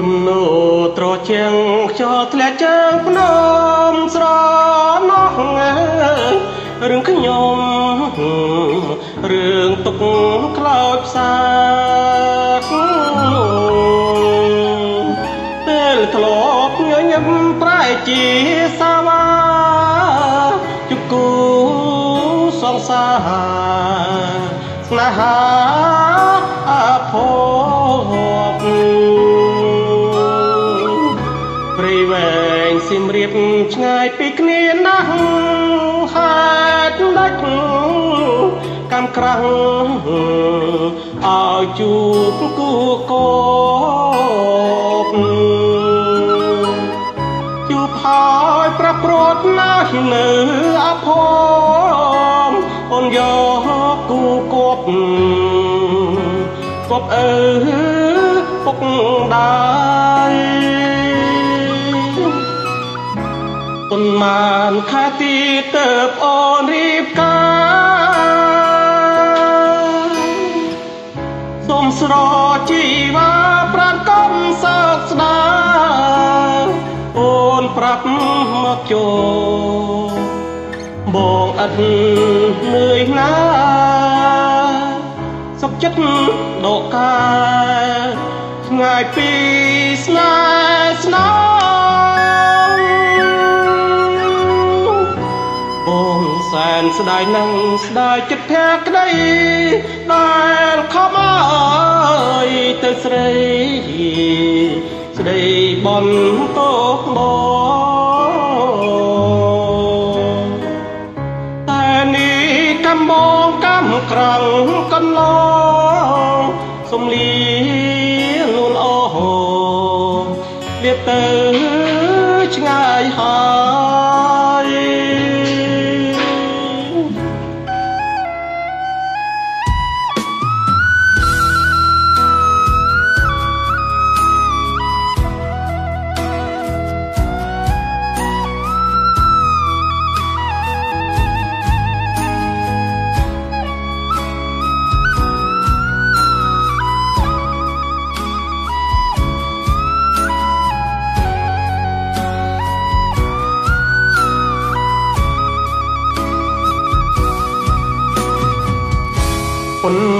ជំនោត្រជាងខ្យល់ធ្លាក់ជើងភ្នំស្រណោះរឿងខ្ញុំរឿងទុកខ្លោចផ្សាពេលធ្លាប់ញញឹមប្រែជាសាវាជគូសងសាស្សៀមរាបឆ្ងាយពីគ្នាណាស់ហេតុដាច់កម្មក្រាំងឲ្យជួបគូកោបជួបហើយប្រព្រឹត្តណាស់នៅអភ័ព្វអូនយកគូគប់គប់អើពុកដែរ ប៉ុន្មានខែទៀតទៅអូនរៀបការសូមស្រជីវ៉ាប្រាំកំសោកស្ដាយអូនប្រាប់មកចូលបងអត់នឿយណាសុខចិត្តដកកាឆ្ងាយពីស្នេហ៍ សែនស្ដាយនឹងស្ដាយចិត្តភក្តីដែលខំអើយទៅស្រីស្ដីបនតោបងតែនេះកំបងកំក្រងកន្លងសំលីលូនអូលៀបទៅឆ្ងាយហើយ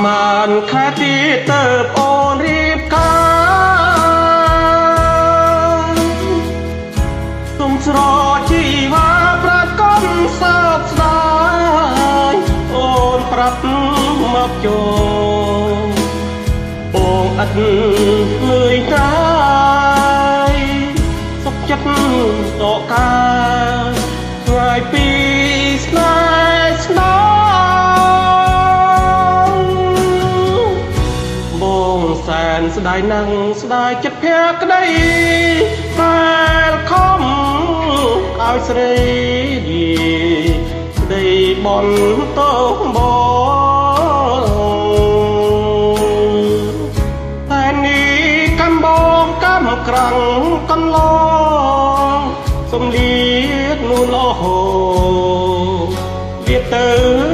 មានខែទៀតទៅអូនរៀបការសុំស្រជីវ៉ាប្រាកដសោកស្ដាយអូនប្រាប់មកចូលបងអត់លឿយកា សែនស្ដាយនឹងស្ដាយចិត្តភក្តីដែលខំឲ្យស្រីស្ដីបនតោបងតែនេះកំបងកំក្រាំងកន្លងសំលៀកនួនលោហោវាទៅឆ្ងាយហើយ